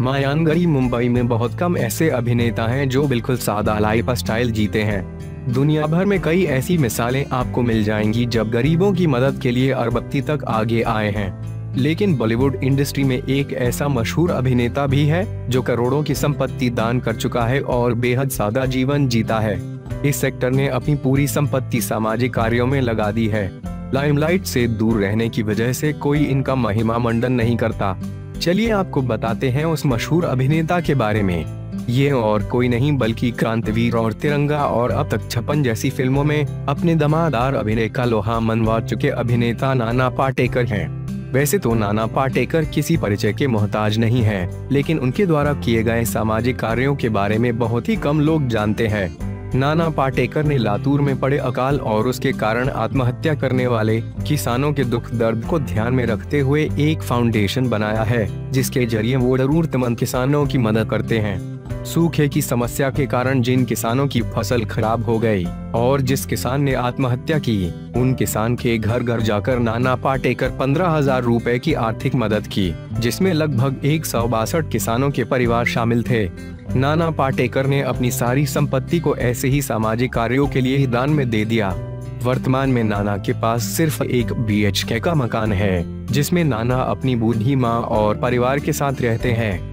मायानगरी, मुंबई में बहुत कम ऐसे अभिनेता हैं जो बिल्कुल सादा लाइफ स्टाइल जीते हैं। दुनिया भर में कई ऐसी मिसालें आपको मिल जाएँगी जब गरीबों की मदद के लिए अरबत्ती तक आगे आए हैं। लेकिन बॉलीवुड इंडस्ट्री में एक ऐसा मशहूर अभिनेता भी है, जो करोड़ों की संपत्ति दान कर चुका है और बेहद सादा जीवन जीता है। इस सेक्टर ने अपनी पूरी संपत्ति सामाजिक कार्यों में लगा दी है। लाइमलाइट से दूर रहने की वजह से कोई इनका महिमा मंडन नहीं करता। चलिए आपको बताते हैं उस मशहूर अभिनेता के बारे में। ये और कोई नहीं बल्कि क्रांतिवीर और तिरंगा और अब तक छप्पन जैसी फ़िल्मों में अपने दमादार अभिनय का लोहा मनवा चुके अभिनेता नाना पाटेकर हैं। वैसे तो नाना पाटेकर किसी परिचय के मोहताज नहीं है, लेकिन उनके द्वारा किए गए सामाजिक कार्यों के बारे में बहुत ही कम लोग जानते हैं। नाना पाटेकर ने लातूर में पड़े अकाल और उसके कारण आत्महत्या करने वाले किसानों के दुख दर्द को ध्यान में रखते हुए एक फाउंडेशन बनाया है, जिसके ज़रिए वो जरूरतमंद किसानों की मदद करते हैं। सूखे की समस्या के कारण जिन किसानों की फ़सल खराब हो गई और जिस किसान ने आत्महत्या की, उन किसान के घर घर जाकर नाना पाटेकर पंद्रह हज़ार रूपए की आर्थिक मदद की, जिसमें लगभग एक सौ बासठ किसानों के परिवार शामिल थे। नाना पाटेकर ने अपनी सारी संपत्ति को ऐसे ही सामाजिक कार्यों के लिए दान में दे दिया। वर्तमान में नाना के पास सिर्फ़ एक बी का मकान है, जिसमें नाना अपनी बूढ़ी माँ और परिवार के साथ रहते हैं।